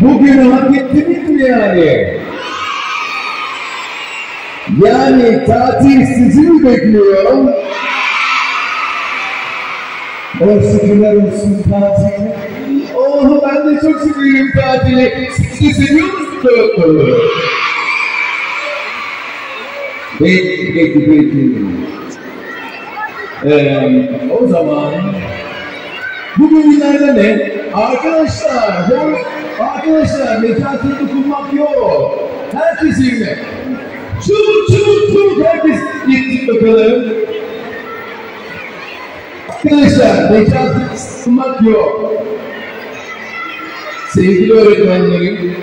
Bugünü hak ettiniz mi yani? Yani tatil sizi mi bekliyor? O şükürler olsun tatile. Oh ben de çok seviyorum tatili. Siz de seviyor musunuz? Peki, peki, peki. Ee, o zaman bugün günlerde ne? Arkadaşlar, bu, arkadaşlar Necati'ye dokunmak yok. Herkes evine. Çabuk çabuk çabuk herkes gittik bakalım. Arkadaşlar Necati'ye dokunmak yok. Sevgili öğretmenlerim,